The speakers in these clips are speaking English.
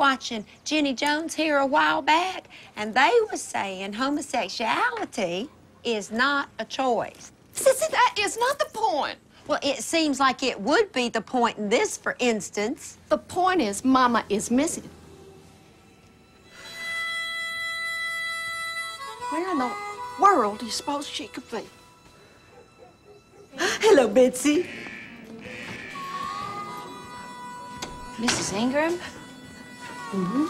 watching Jenny Jones here a while back, and they was saying homosexuality is not a choice. Sissy, that is not the point. Well, it seems like it would be the point in this, for instance. The point is, Mama is missing. Where in the world do you suppose she could be? Hello, Betsy. Mrs. Ingram? Mm-hmm.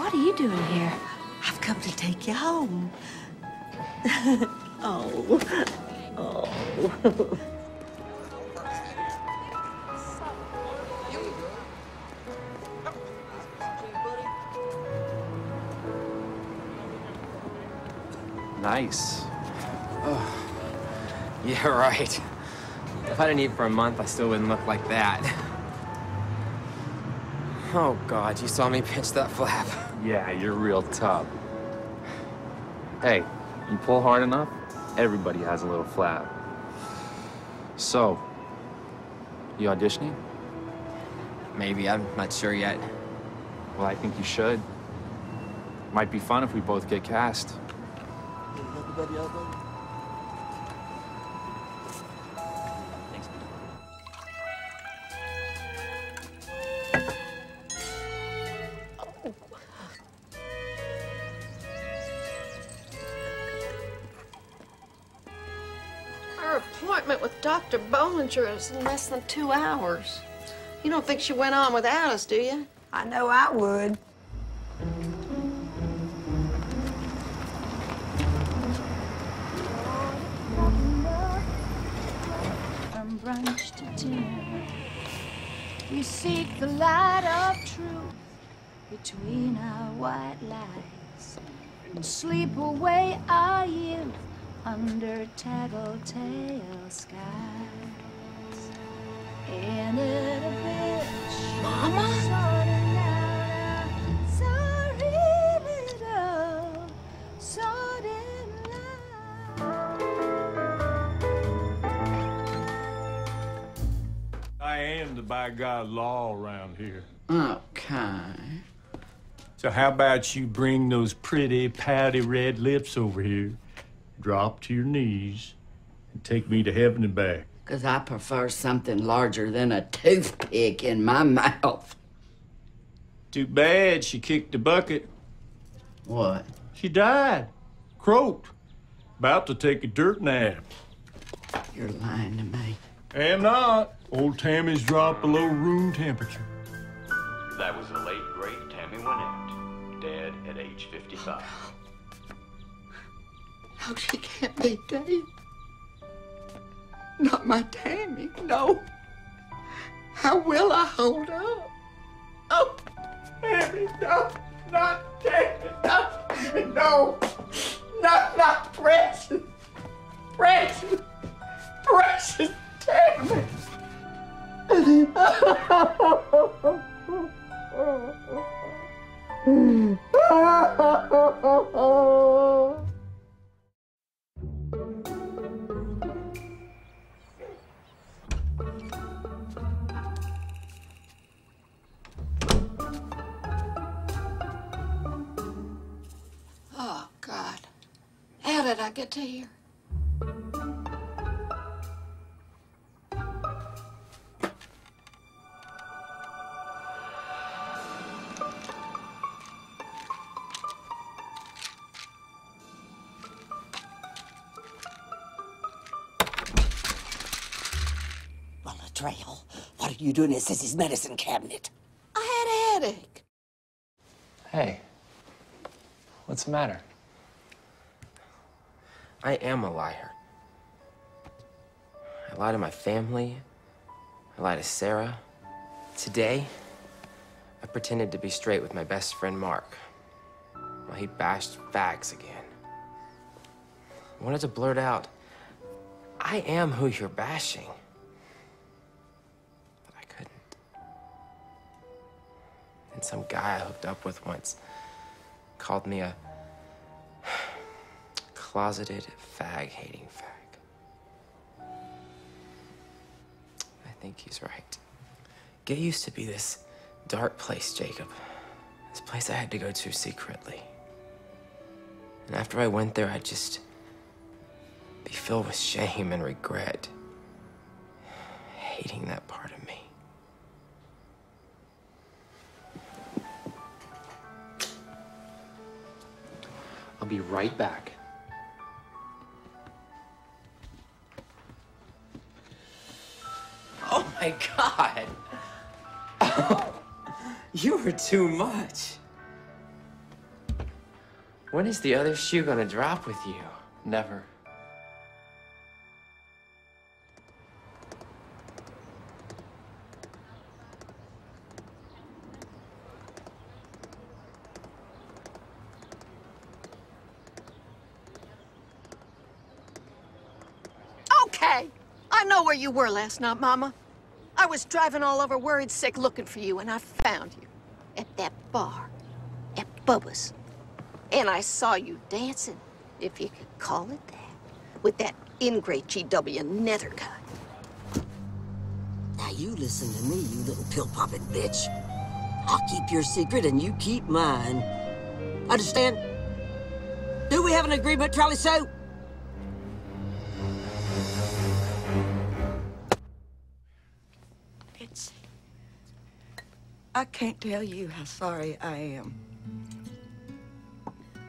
What are you doing here? I've come to take you home. oh. Oh. Nice. Oh. Yeah, right. If I didn't eat for a month, I still wouldn't look like that. Oh, God, you saw me pinch that flap. Yeah, you're real tough. Hey, you pull hard enough, everybody has a little flap. So, you auditioning? Maybe, I'm not sure yet. Well, I think you should. Might be fun if we both get cast. Appointment with Dr. Bollinger is in less than two hours. You don't think she went on without us, do you? I know I would. From brunch to dinner, we seek the light of truth between our white lies and sleep away our youth under tattletale skies. Ain't it a bitch? Mama? Sorting out our sorry little sorting I am the by God law around here. Okay. So how about you bring those pretty pouty red lips over here, drop to your knees, and take me to heaven and back? Because I prefer something larger than a toothpick in my mouth. Too bad she kicked the bucket. What? She died. Croaked. About to take a dirt nap. You're lying to me. Am not. Old Tammy's dropped below room temperature. That was the late, great Tammy Wynette, dead at age 55. No, she can't be dead. Not my Tammy, no. How will I hold up? Oh, Tammy, no, not Tammy, no, no, not, not precious, precious, precious Tammy. Oh, How did I get to here? Well, Latrell, what are you doing in Sissy's medicine cabinet? I had a headache. Hey, what's the matter? I am a liar. I lie to my family. I lie to Sarah. Today, I pretended to be straight with my best friend Mark. Well, he bashed facts again. I wanted to blurt out, I am who you're bashing. But I couldn't. And some guy I hooked up with once called me a closeted fag hating fag. I think he's right. Get used to be this dark place, Jacob. This place I had to go to secretly. And after I went there, I'd just be filled with shame and regret. Hating that part of me. I'll be right back. My god! Oh, you were too much. When is the other shoe gonna drop with you? Never. Okay. I know where you were last night, Mama. I was driving all over worried sick looking for you, and I found you at that bar at Bubba's. And I saw you dancing, if you could call it that, with that ingrate GW Nethercott. Now you listen to me, you little pill popping bitch. I'll keep your secret and you keep mine. Understand? Do we have an agreement, Charlie Sue? Can't tell you how sorry I am.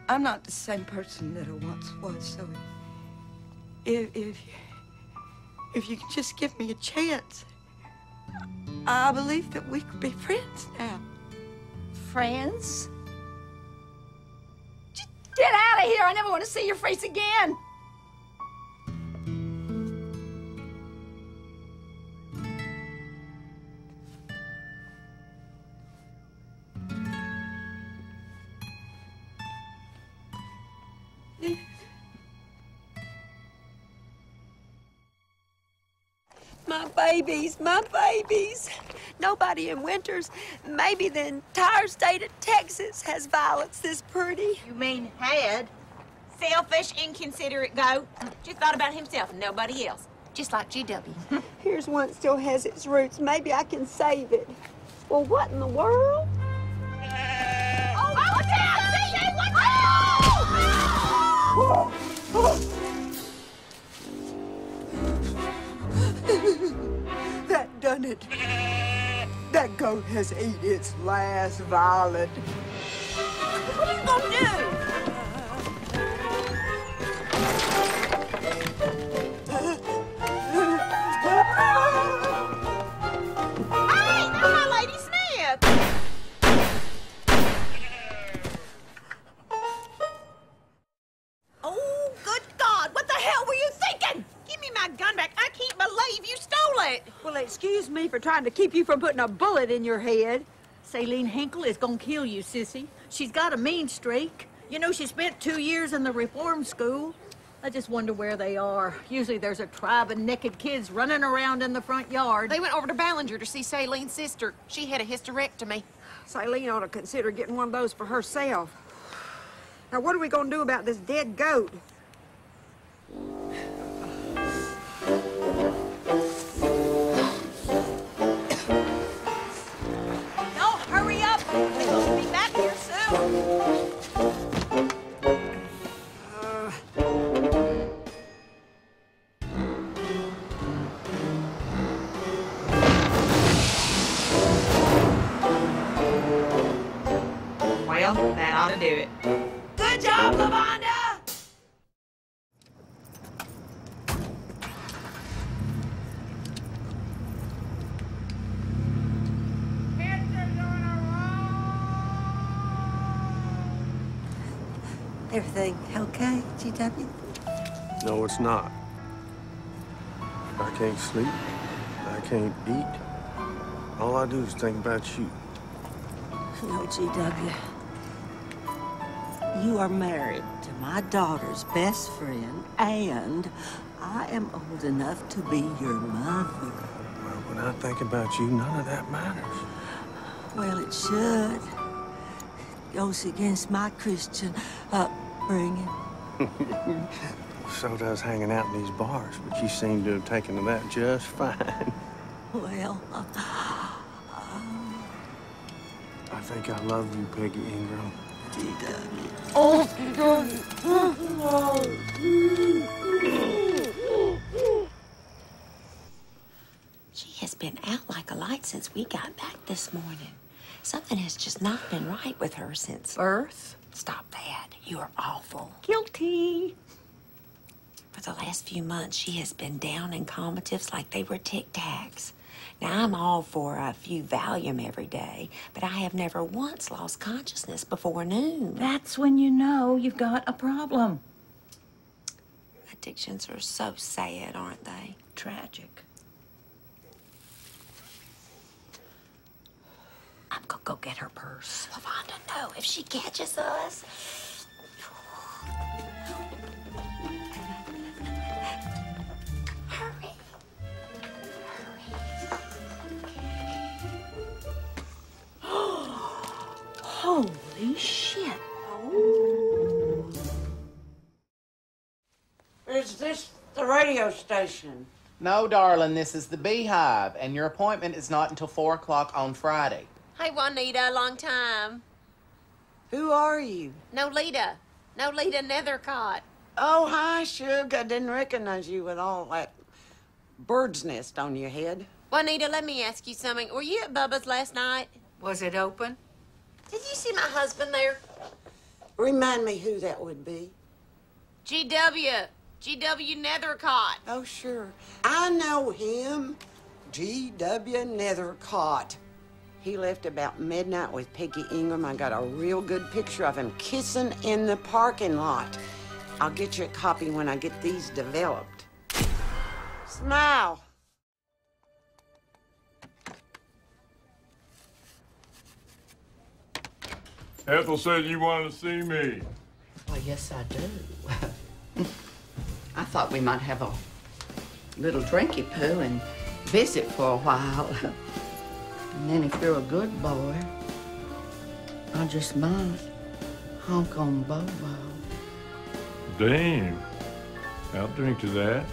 I'm not the same person that I once was, so if if if you can just give me a chance, I believe that we could be friends now. Friends? Get out of here. I never want to see your face again. My babies. Nobody in Winters, maybe the entire state of Texas has violets this pretty. You mean had? Selfish, inconsiderate goat. Just thought about himself and nobody else. Just like GW. Here's one that still has its roots. Maybe I can save it. Well, what in the world? Oh, watch out! CJ, watch done it. That goat has ate its last violet. What are you gonna do? Trying to keep you from putting a bullet in your head. Saline Hinkle is gonna kill you, sissy. She's got a mean streak. You know, she spent two years in the reform school. I just wonder where they are. Usually there's a tribe of naked kids running around in the front yard. They went over to Ballinger to see Saline's sister. She had a hysterectomy. Saline ought to consider getting one of those for herself. Now, what are we gonna do about this dead goat? It's not. I can't sleep. I can't eat. All I do is think about you. No, GW. You are married to my daughter's best friend, and I am old enough to be your mother. Well, when I think about you, none of that matters. Well, it should. It Goes against my Christian upbringing. So does hanging out in these bars, but you seem to have taken to that just fine. Well, uh, I think I love you, Peggy Ingram. She has been out like a light since we got back this morning. Something has just not been right with her since Birth? Stop that. You are awful. Guilty. For the last few months, she has been down in comatives like they were tic tacs. Now, I'm all for a few Valium every day, but I have never once lost consciousness before noon. That's when you know you've got a problem. Addictions are so sad, aren't they? Tragic. I'm gonna go get her purse. Lavonda, no. If she catches us. Holy shit. Is this the radio station? No, darling, this is the Beehive, and your appointment is not until 4 o'clock on Friday. Hey, Juanita, A long time. Who are you? Noleta. Noleta Nethercott. Oh, hi, Suge. I didn't recognize you with all that bird's nest on your head. Juanita, let me ask you something. Were you at Bubba's last night? Was it open? Did you see my husband there? Remind me who that would be. GW. GW Nethercott. Oh, sure. I know him. G.W. Nethercott. He left about midnight with Peggy Ingram. I got a real good picture of him kissing in the parking lot. I'll get you a copy when I get these developed. Smile. Ethel said you wanted to see me. Well, yes, I do. I thought we might have a little drinky poo and visit for a while. and then if you're a good boy, I just might honk on Bobo. Damn. I'll drink to that.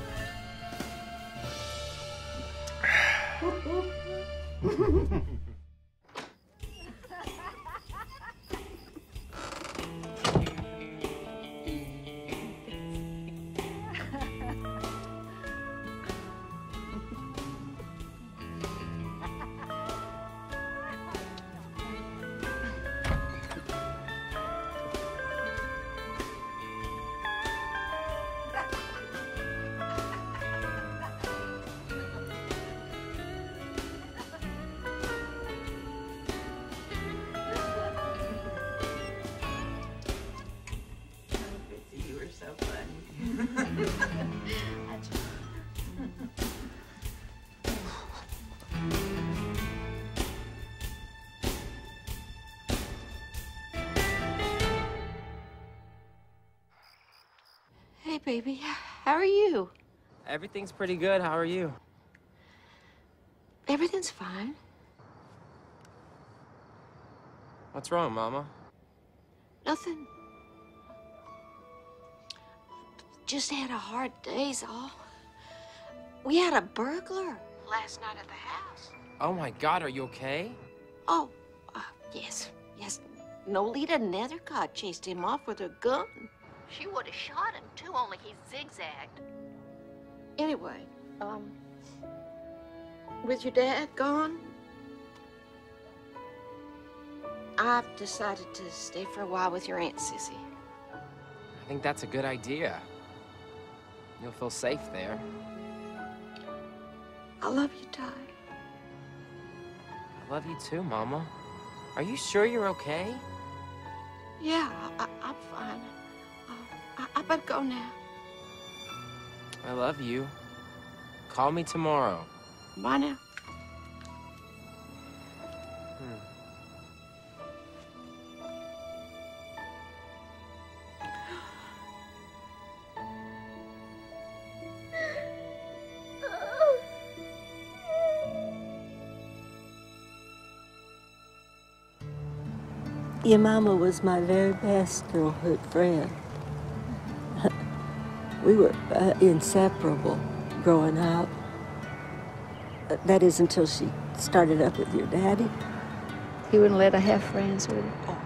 Everything's pretty good. How are you? Everything's fine. What's wrong, Mama? Nothing. Just had a hard day's all. We had a burglar last night at the house. Oh my God, are you okay? Oh, uh, yes, yes. Noleta Nethercott chased him off with her gun. She would have shot him too, only he zigzagged. Anyway, um, with your dad gone, I've decided to stay for a while with your Aunt Sissy. I think that's a good idea. You'll feel safe there. I love you, Ty. I love you too, Mama. Are you sure you're okay? Yeah, I, I'm fine. Uh, I, I better go now. I love you. Call me tomorrow. Bye now. Your mama was my very best girlhood friend. We were uh, inseparable growing up. That is until she started up with your daddy. He wouldn't let her have friends with her.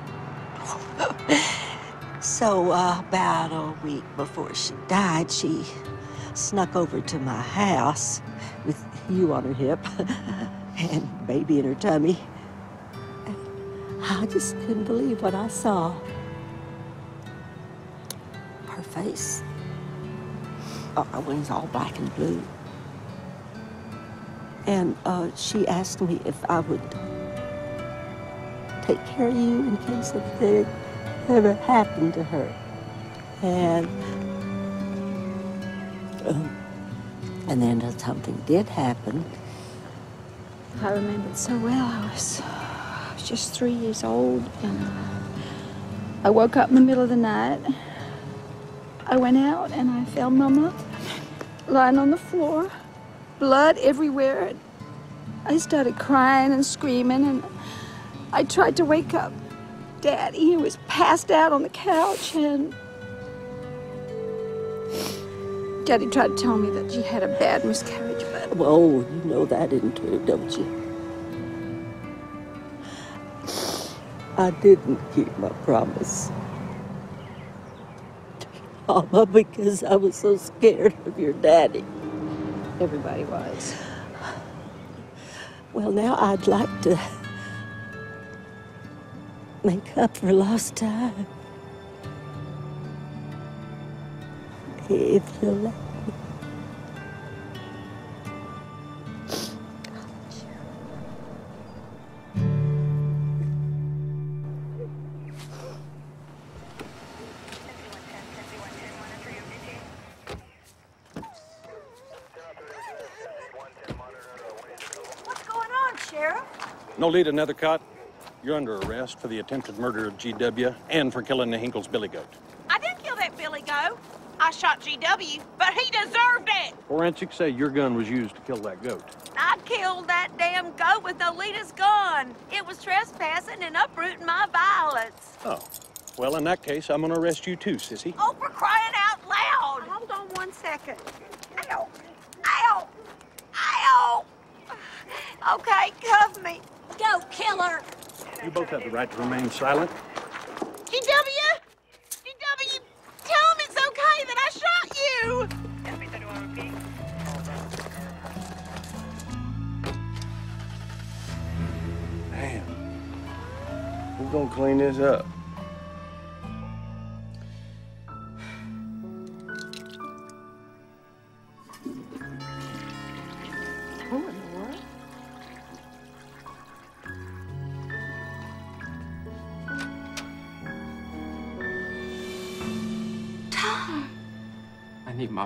So, uh, about a week before she died, she snuck over to my house with you on her hip and baby in her tummy. I just couldn't believe what I saw. Her face, uh, when it's all black and blue. And uh, she asked me if I would take care of you in case anything ever happened to her. And um, and then something did happen. I remember it so well. I was just three years old, and I woke up in the middle of the night. I went out and I found Mama lying on the floor, blood everywhere. And I started crying and screaming, and I tried to wake up Daddy. He was passed out on the couch, and Daddy tried to tell me that she had a bad miscarriage, but Well, you know that isn't true, don't you? I didn't keep my promise. Mama, because I was so scared of your daddy. everybody was. Well, now I'd like to make up for lost time. If you'll let Noleta Nethercott. You're under arrest for the attempted murder of GW and for killing the Hinkle's billy goat. I didn't kill that Billy Goat. I shot GW, but he deserved it. Forensics say your gun was used to kill that goat. I killed that damn goat with Alita's gun. It was trespassing and uprooting my violets. Oh. Well, in that case, I'm gonna arrest you too, sissy. Oh, for crying out loud! Hold on one second. Ow! Ow! Ow! Okay, cuff me. Goat killer! You both have the right to remain silent. GW? GW, tell him it's okay that I shot you. Damn. Who's gonna clean this up?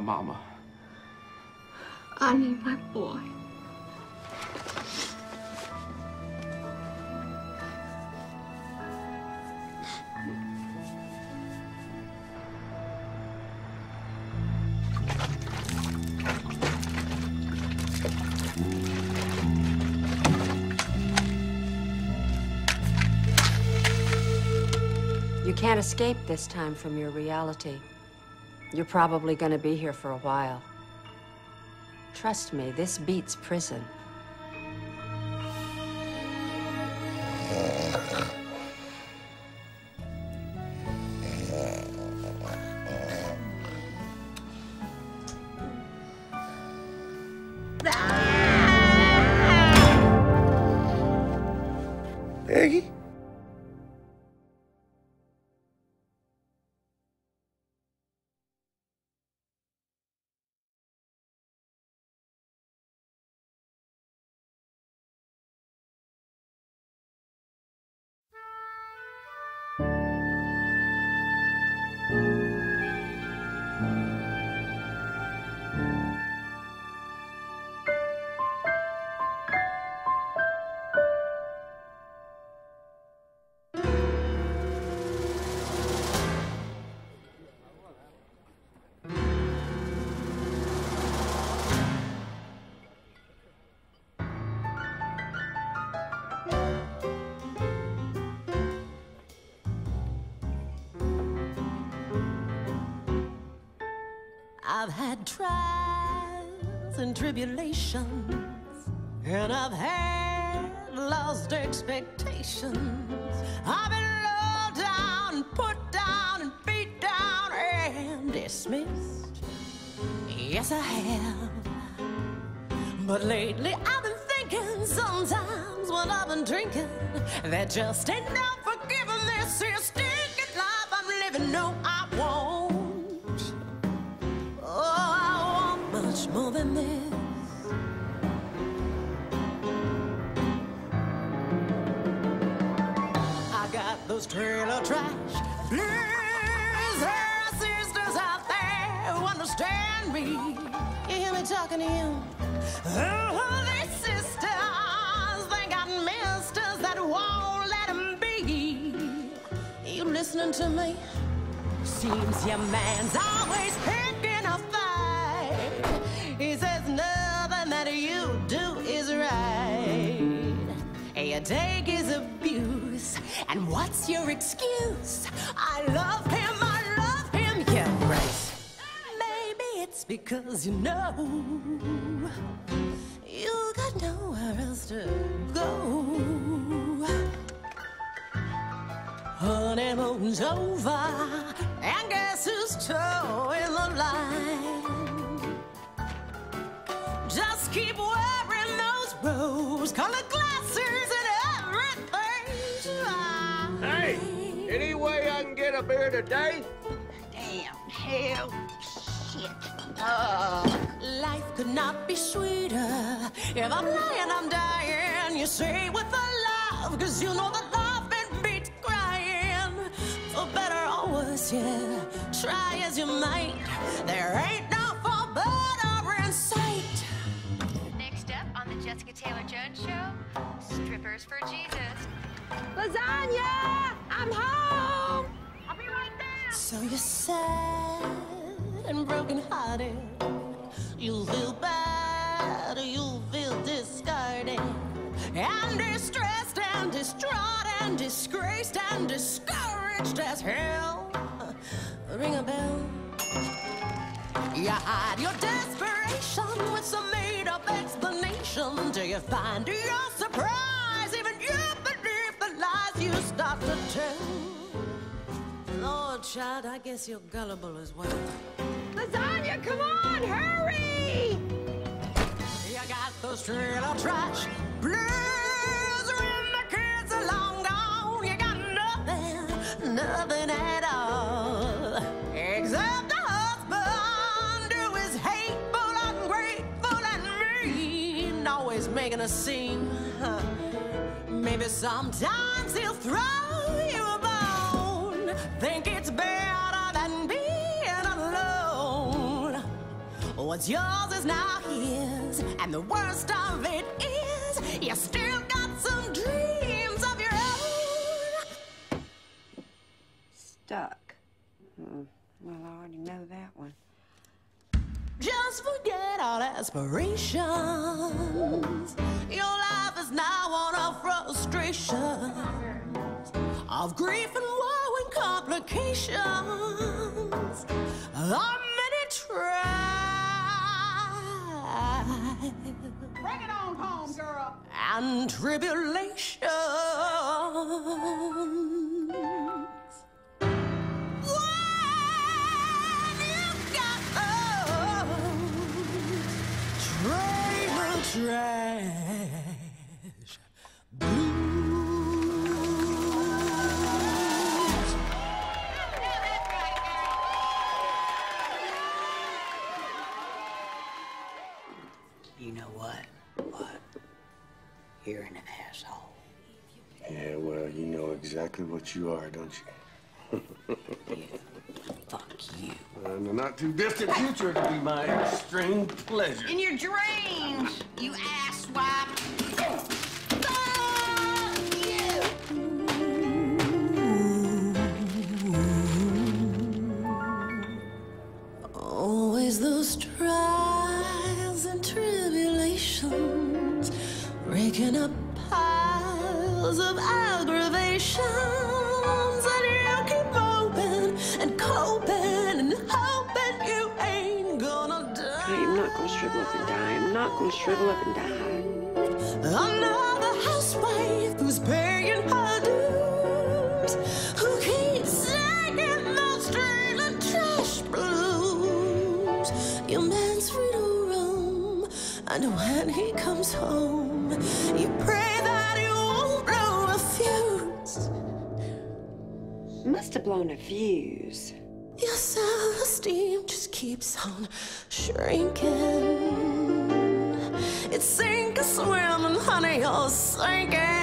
Mama. I need my boy. You can't escape this time from your reality. You're probably going to be here for a while. Trust me, this beats prison. Peggy? I've had trials and tribulations, and I've had lost expectations. I've been low down, and put down, and beat down and dismissed. Yes, I have. But lately I've been thinking sometimes when I've been drinking that just ain't no forgiving this stinking life I'm living. No, those trailer trash blues. Her sisters out there who understand me. You hear me talking to you? Oh, these sisters, they got misters that won't let 'em be. You listening to me? Seems your man's always picking a fight. He says nothing that you do is right. You take and what's your excuse? I love him, I love him, yeah, right. Maybe it's because you know you got nowhere else to go. Honeymoon's over, and guess who's toeing the line? Just keep wearing those rose-colored glasses way I can get a beer today? Damn, hell, shit. Uh, life could not be sweeter. If I'm lying, I'm dying. You say with a laugh, cause you know that laughing beats crying. For better or worse, yeah. Try as you might. There ain't no for better in sight. Next up on the Jessica Taylor Jones Show, Strippers for Jesus. Lasagna! I'm home! I'll be right there! So you're sad and broken hearted. You feel bad, you feel discarded. And distressed and distraught and disgraced and discouraged as hell. Ring a bell. You hide your desperation with some made up explanation till you find your surprise. You start to tell. Lord, child, I guess you're gullible as well. Lasagna, come on, hurry! You got those trailer trash blues when the kids are long gone. You got nothing, nothing at all. Except a husband who is hateful, ungrateful, and mean. Always making a scene. Huh. Maybe sometimes throw you a bone. Think it's better than being alone. What's yours is now his, and the worst of it is you still got some dreams of your own. Stuck. Hmm. Well, I already know that one. Just forget all aspirations. Your life is now one of frustration, of grief and woe and complications. How many trials Bring it on home, girl! and tribulations? When you've got those trailer trash You know what? What? You're an asshole. Yeah, well, you know exactly what you are, don't you? yeah. Fuck you. In the not too distant future, it'll be my extreme pleasure. In your dreams, you asswipe. Shrivel up and die. I'm not gonna shrivel up and die. Another housewife who's paying her dues, who keeps singing those trailer trash blues. Your man's free to roam, and when he comes home, you pray that he won't blow a fuse. Must have blown a fuse. Your self-esteem just keeps on shrinking. Sink or swim, and honey, you're sinking.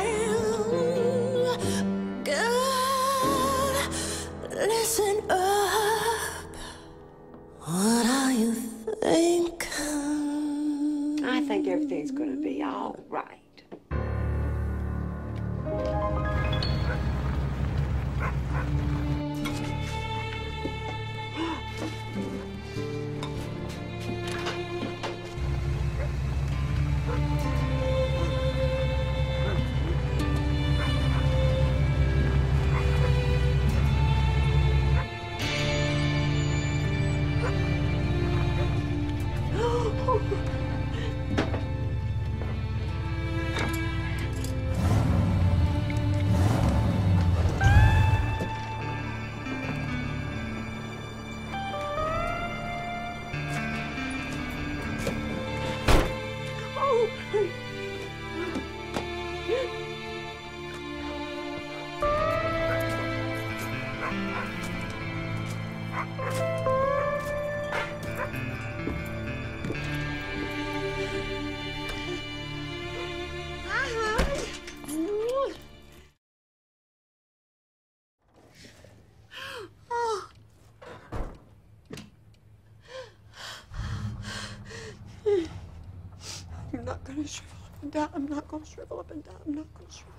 Gonna shrivel up and down. I'm not gonna shrivel up and down. I'm not gonna shrivel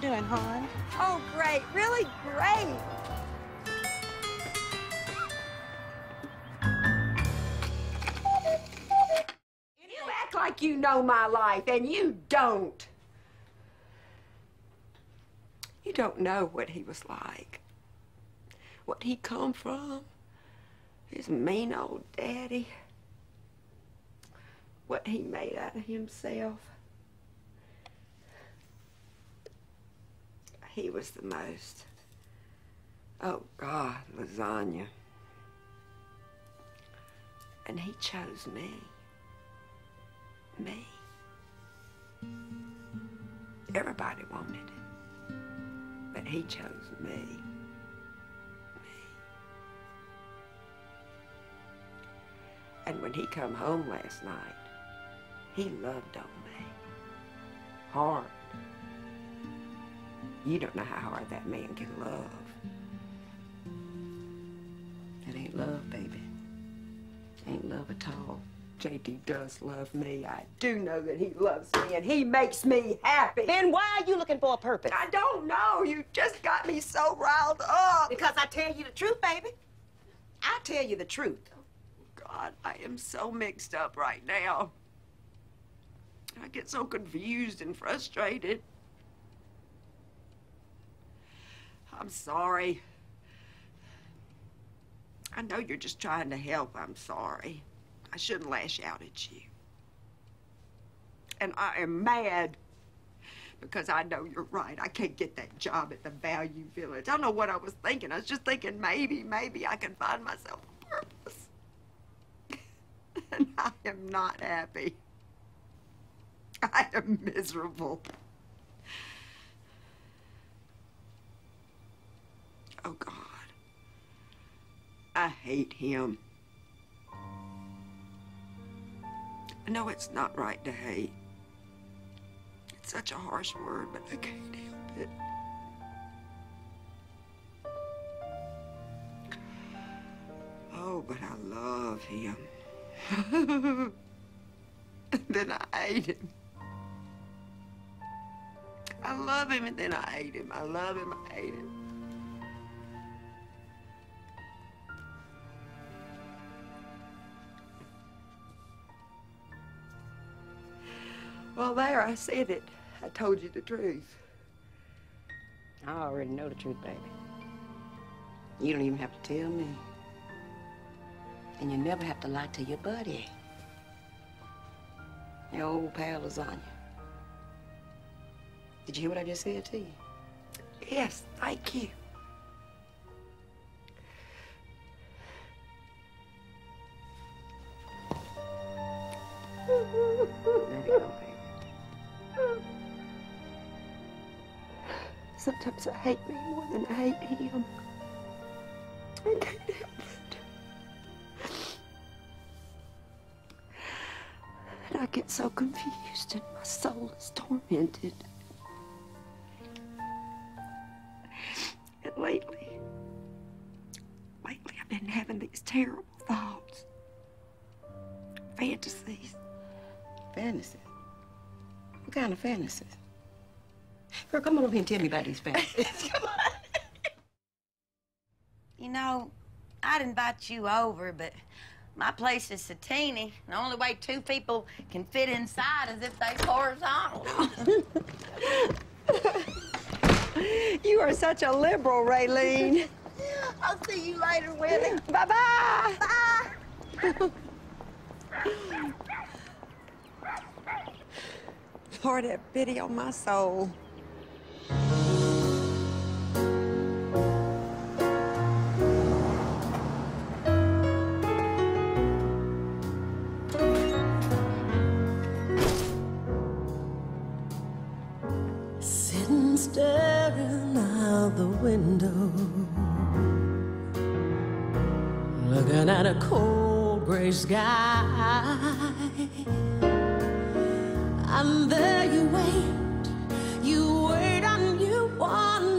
you doing, hon? Oh, great. Really great. You act like you know my life, and you don't. You don't know what he was like. What he come from. His mean old daddy. What he made out of himself. He was the most. Oh, God, Noleta. And he chose me. Me. Everybody wanted it. But he chose me. Me. And when he come home last night, he loved on me. Hard. You don't know how hard that man can love. That ain't love, baby. Ain't love at all. JD does love me. I do know that he loves me, and he makes me happy. Then why are you looking for a purpose? I don't know. You just got me so riled up. Because I tell you the truth, baby. I tell you the truth. God, I am so mixed up right now. I get so confused and frustrated. I'm sorry. I know you're just trying to help. I'm sorry. I shouldn't lash out at you. And I am mad because I know you're right. I can't get that job at the Value Village. I don't know what I was thinking. I was just thinking maybe, maybe I can find myself a purpose. and I am not happy. I am miserable. Oh, God. I hate him. I know it's not right to hate. It's such a harsh word, but I can't help it. Oh, but I love him. and then I hate him. I love him and then I hate him. I love him, I hate him. Well, there, I said it. I told you the truth. I already know the truth, baby. You don't even have to tell me. And you never have to lie to your buddy. Your old pal Noleta. Did you hear what I just said to you? Yes, thank you. Let it go, baby. Sometimes I hate me more than I hate him. I can't help it. And I get so confused and my soul is tormented. And lately, lately I've been having these terrible thoughts, fantasies. Fantasies? What kind of fantasies? Girl, come on over here and tell me about these fantasies. You know, I'd invite you over, but my place is so teeny. The only way two people can fit inside is if they're horizontal. You are such a liberal, Raylene. I'll see you later, Willie. Bye-bye. Bye. Lord, have pity on my soul. Sitting staring out the window, looking at a cold gray sky. And there you wait, you wait and you wonder,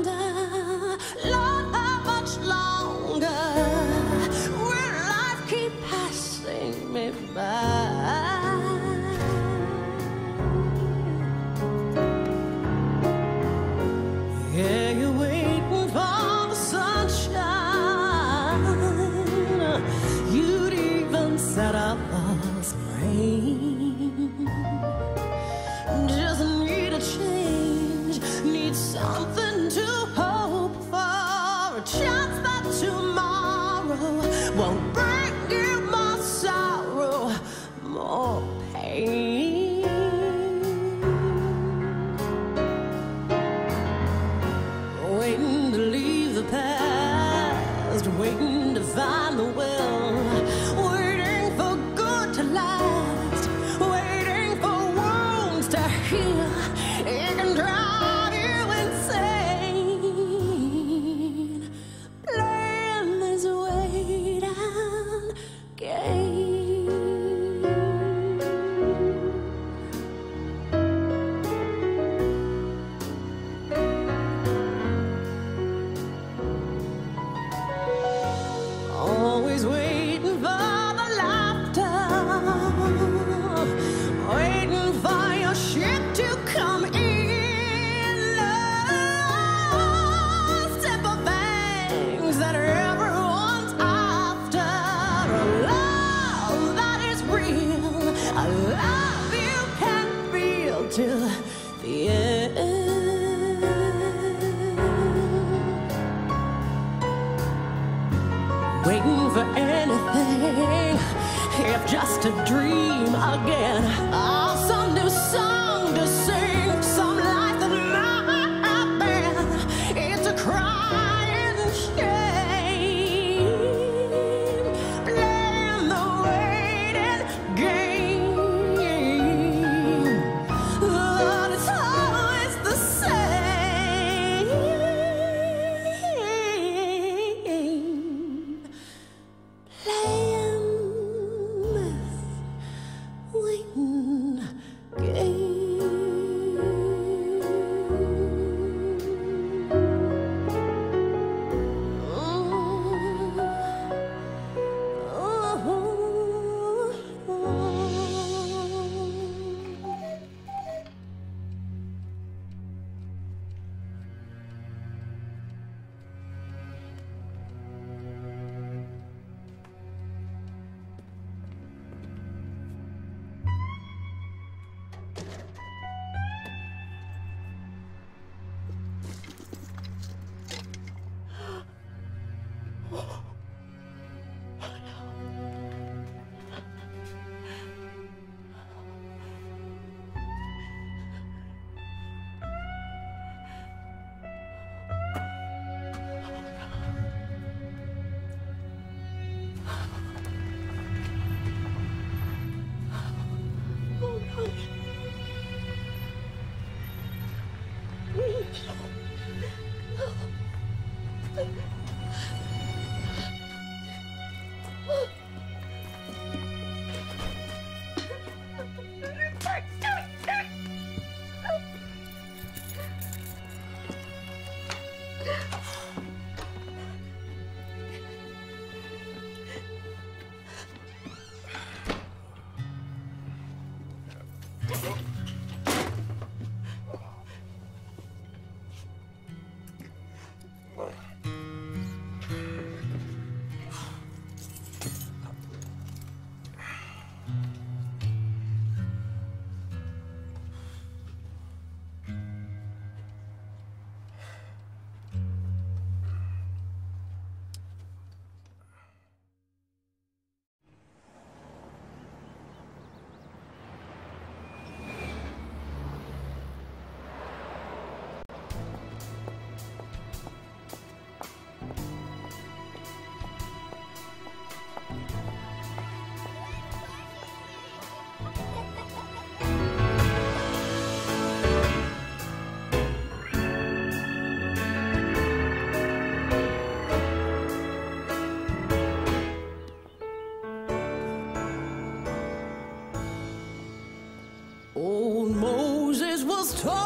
Was told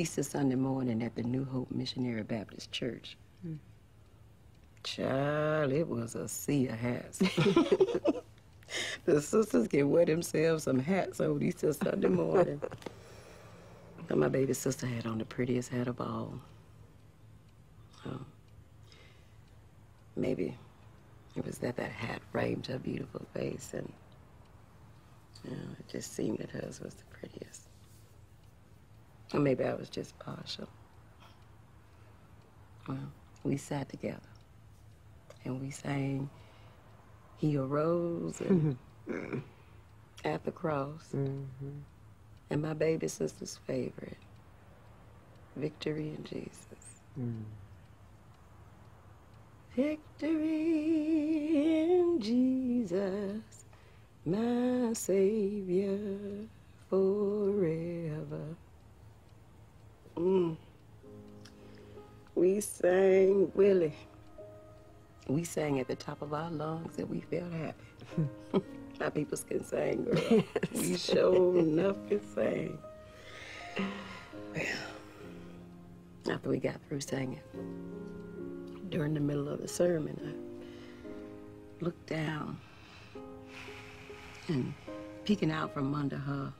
Easter Sunday morning at the New Hope Missionary Baptist Church. Hmm. Child, it was a sea of hats. the sisters can wear themselves some hats on Easter Sunday morning. My baby sister had on the prettiest hat of all. So, maybe it was that that hat framed her beautiful face, and you know, it just seemed that hers was the prettiest. Or maybe I was just partial. Well, we sat together and we sang He Arose and mm-hmm. At the Cross. Mm-hmm. And my baby sister's favorite, Victory in Jesus. Mm. Victory in Jesus, my Savior forever. Mm. We sang Willie. We sang at the top of our lungs and we felt happy. My people can sing, girl. We sure enough can sing. Well, after we got through singing, during the middle of the sermon, I looked down and peeking out from under her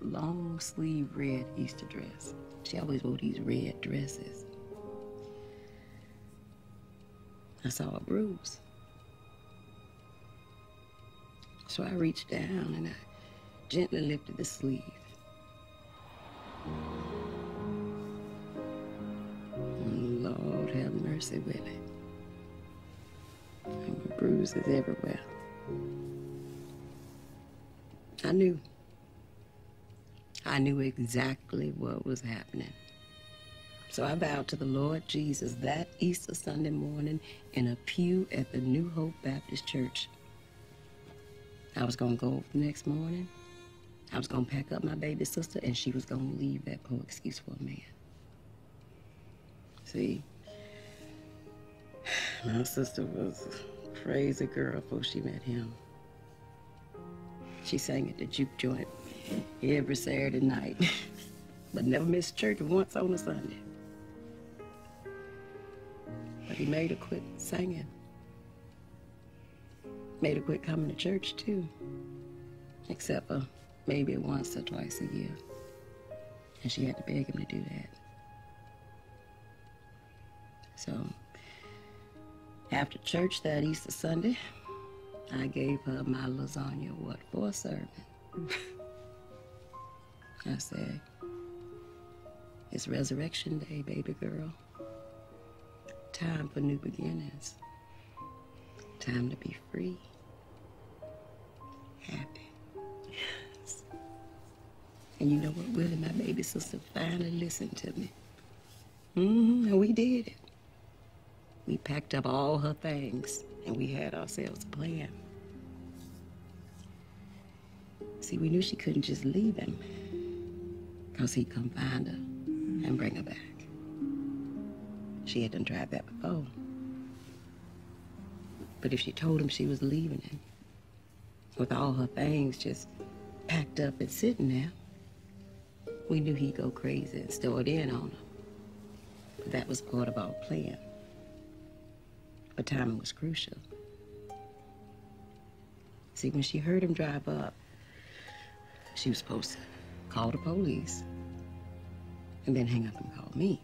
long sleeve red Easter dress. She always wore these red dresses. I saw a bruise. So I reached down and I gently lifted the sleeve. And Lord have mercy, Willie. There were bruises everywhere. I knew. I knew exactly what was happening. So I vowed to the Lord Jesus that Easter Sunday morning in a pew at the New Hope Baptist Church. I was going to go the next morning. I was going to pack up my baby sister, and she was going to leave that poor excuse for a man. See, my sister was a crazy girl before she met him. She sang at the juke joint every Saturday night, but never missed church once on a Sunday. But He made her quit singing. Made her quit coming to church, too. Except for maybe once or twice a year. And she had to beg him to do that. So, after church that Easter Sunday, I gave her my lasagna, what, for a serving. I said, it's Resurrection Day, baby girl. Time for new beginnings. Time to be free. Happy. Yes. And you know what, Willie, my baby sister finally listened to me. Mm-hmm, and we did it. We packed up all her things and we had ourselves a plan. See, we knew she couldn't just leave him because he'd come find her and bring her back. She had done tried that before. But if she told him she was leaving him, with all her things just packed up and sitting there, we knew he'd go crazy and store it in on her. But that was part of our plan. But timing was crucial. See, when she heard him drive up, she was supposed to call the police and then hang up and call me.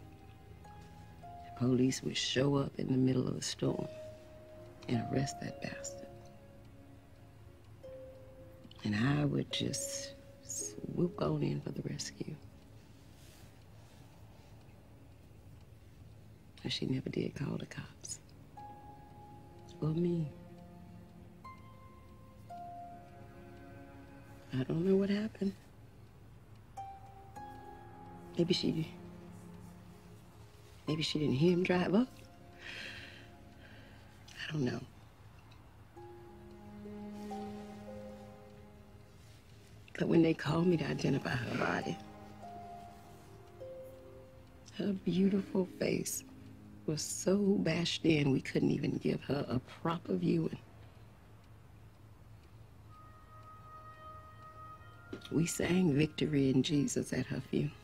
The police would show up in the middle of a storm and arrest that bastard. And I would just swoop on in for the rescue. And she never did call the cops. For me. I don't know what happened. Maybe she. Maybe she didn't hear him drive up. I don't know. But when they called me to identify her body, her beautiful face was so bashed in we couldn't even give her a proper viewing. We sang Victory in Jesus at her funeral.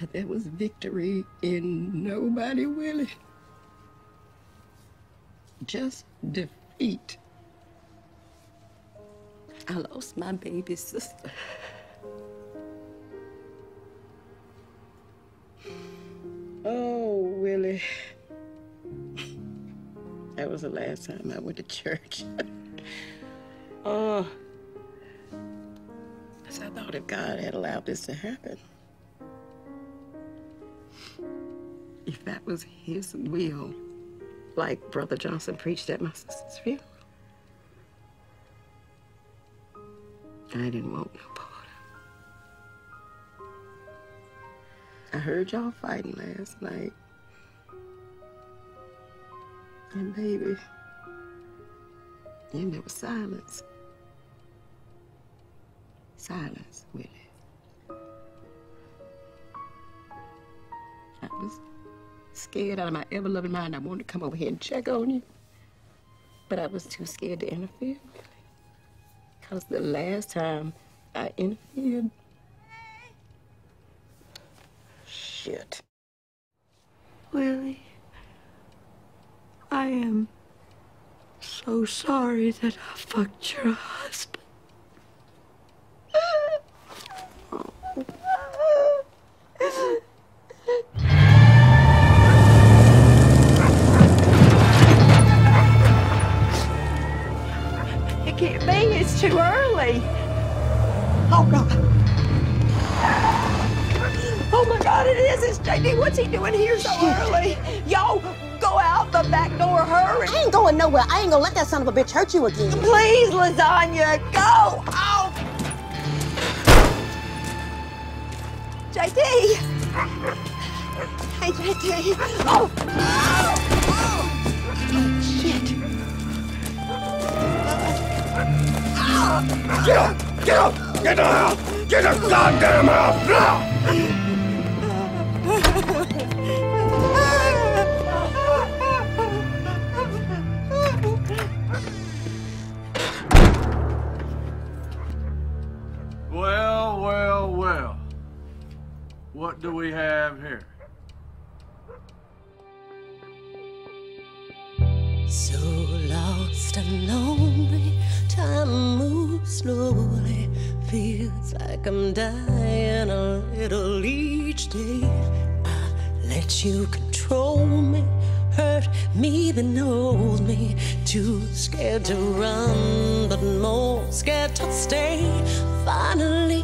But there was victory in nobody willing. Just defeat. I lost my baby sister. Oh, Willie. That was the last time I went to church. oh. Because I thought if God had allowed this to happen, if that was his will, like Brother Johnson preached at my sister's funeral, I didn't want no part. of it. I heard y'all fighting last night. And baby, and there was silence. Silence, Willie. I was scared out of my ever-loving mind. I wanted to come over here and check on you. But I was too scared to interfere, Willie. Because the last time I interfered, shit. Willie, I am so sorry that I fucked your husband. Nowhere. I ain't gonna let that son of a bitch hurt you again. Please, Noleta, go. Oh. JD. Hey, JD. Oh. Oh, shit. Get up! Get up! Get the house! Get the goddamn house now! You control me, hurt me, then hold me. Too scared to run, but more scared to stay. Finally,